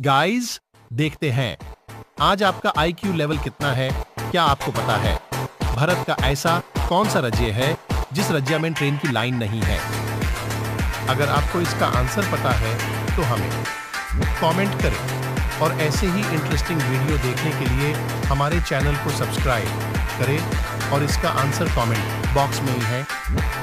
Guys देखते हैं। आज आपका आईक्यू लेवल कितना है, क्या आपको पता है? भारत का ऐसा कौन सा राज्य है, जिस राज्य में ट्रेन की लाइन नहीं है? अगर आपको इसका आंसर पता है तो हमें कमेंट करें। और ऐसे ही इंटरेस्टिंग वीडियो देखने के लिए हमारे चैनल को सब्सक्राइब करें और इसका आंसर कमेंट बॉक्स में ही है।